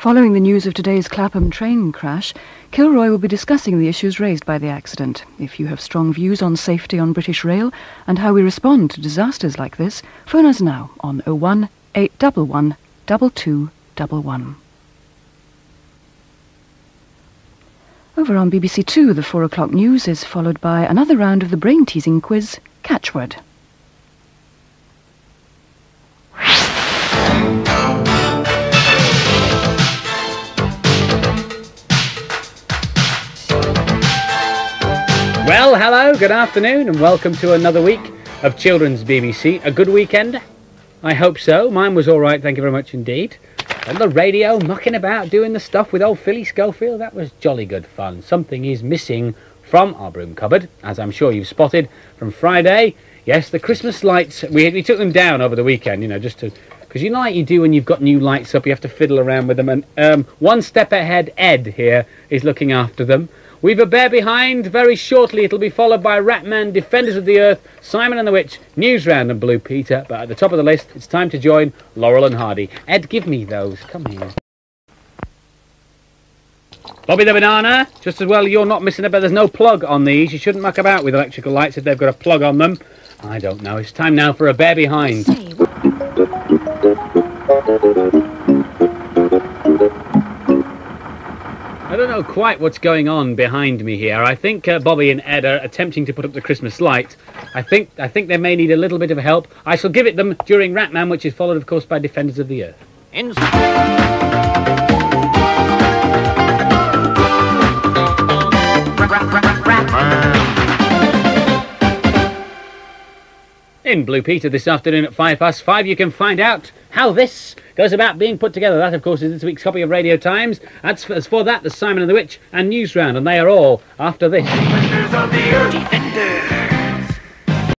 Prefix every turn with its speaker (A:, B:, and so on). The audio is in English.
A: Following the news of today's Clapham train crash, Kilroy will be discussing the issues raised by the accident. If you have strong views on safety on British Rail and how we respond to disasters like this, phone us now on 01 811 2211. Over on BBC Two, the four o'clock news is followed by another round of the brain-teasing quiz, Catchword.
B: Well, hello, good afternoon, and welcome to another week of Children's BBC. A good weekend? I hope so. Mine was all right, thank you very much indeed. And the radio, mucking about, doing the stuff with old Philly Schofield, that was jolly good fun. Something is missing from our broom cupboard, as I'm sure you've spotted from Friday. Yes, the Christmas lights, we, we took them down over the weekend, you know, just to because you know like you do when you've got new lights up, you have to fiddle around with them. And um, one step ahead, Edd here is looking after them. We've a bear behind. Very shortly, it'll be followed by Ratman, Defenders of the Earth, Simon and the Witch, Newsround, and Blue Peter. But at the top of the list, it's time to join Laurel and Hardy. Edd, give me those. Come here. Bobby the Banana, just as well you're not missing it, but there's no plug on these. You shouldn't muck about with electrical lights if they've got a plug on them. I don't know. It's time now for a bear behind. I don't know quite what's going on behind me here. I think uh, Bobby and Edd are attempting to put up the Christmas light. I think I think they may need a little bit of help. I shall give it them during Ratman, which is followed, of course, by Defenders of the Earth.
C: In-
B: In Blue Peter this afternoon at five past five, you can find out how this goes about being put together. That, of course, is this week's copy of Radio Times. As for, as for that, the Simon and the Witch and News Round, and they are all after this.
C: Defenders of the Earth.